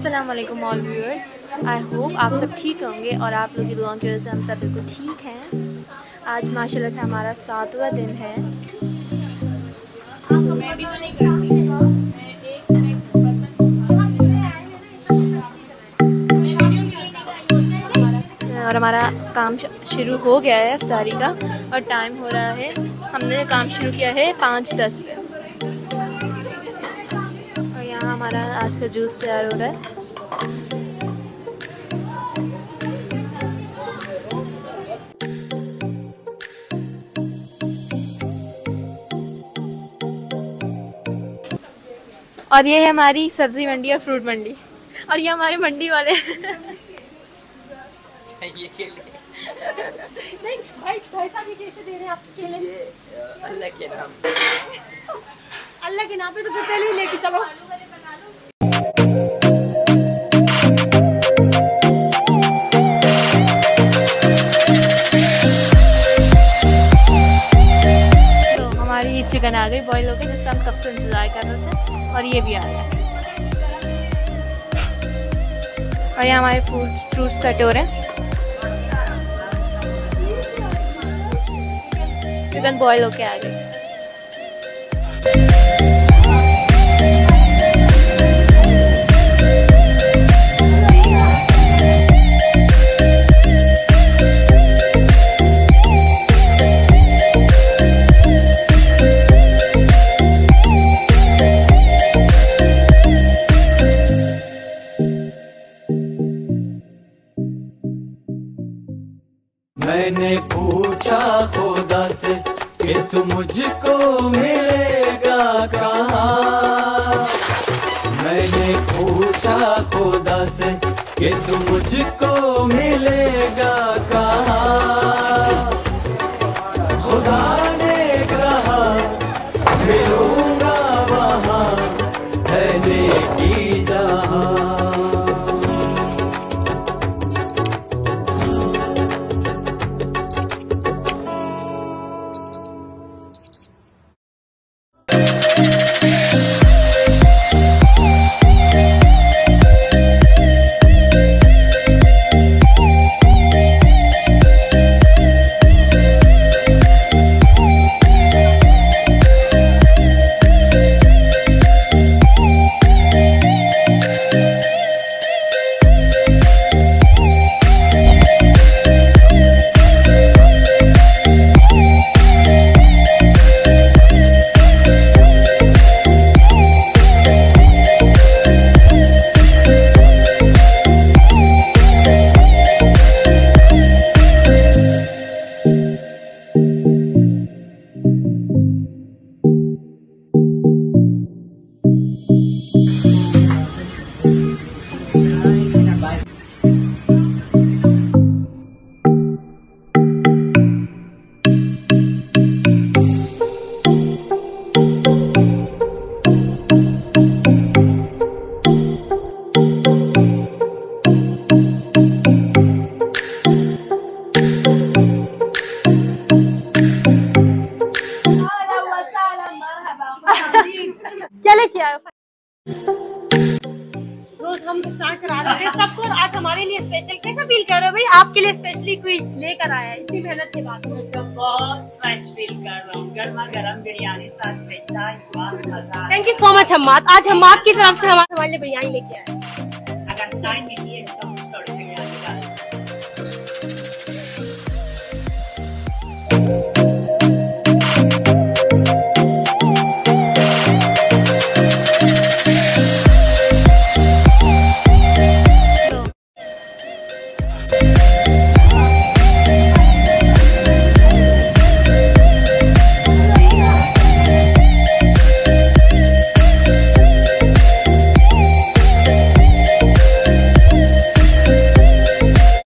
वालेकुम all viewers I hope आप सब ठीक होंगे और आप लोग की दुआओं की वजह से हम सब बिल्कुल ठीक हैं। आज माशाल्लाह से हमारा सातवां दिन है। और हमारा काम शुरू हो गया है अफ्तारी का और टाइम हो रहा है। हमने काम शुरू किया है पाँच दस पे। हमारा आज का जूस तैयार हो रहा है। और ये है हमारी सब्ज़ी मंडी और फ्रूट मंडी। और ये हमारे मंडी वाले। चाहिए केले। नहीं भाई भाई साहब ये कैसे दे रहे हैं आप केले? ये अल्लाह के नाम। अल्लाह के नाम पे तो फिर पहले ही लेके चलो। चिकन आ गई बॉईल हो गई, जिसका हम कब से इंतज़ार कर रहे थे, और ये भी आ गया। और ये हमारे फ्रूट्स फ्रूट्स कटे हो रहे हैं। चिकन बॉईल होके आ गई। मैंने पूछा खुदा से कि तू मुझको मिलेगा कहाँ? मैंने पूछा खुदा से कि तू मुझको मिलेगा क्या लेके आए हो? रोज हम इफ्तार करा रहे हैं। सबको आज हमारे लिए स्पेशल कैसा फील कर रहे हो भाई? आपके लिए स्पेशली कोई लेकर आया है? इतनी मेहनत के बाद। बहुत फ्रेश फील कर रहा हूँ गर्मा गर्म बिरयानी साथ में चाय हुआ मज़ा thank you so much Hammad. आज हम्माद की तरफ़ से हमारे हमारे लिए बिरयानी लेके आए अगर चाय नहीं